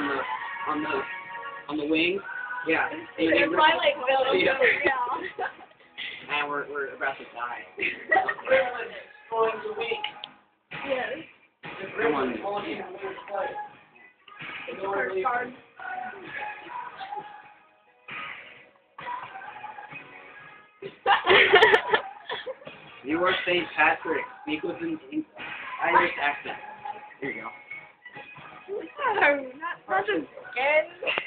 on the on the on the wing. Yeah. And get- probably like well, Yeah. yeah. Man, we're we're about to die. yes. Come on. First card. You are St. Patrick. Speak with an Irish accent. Here you go. Not again.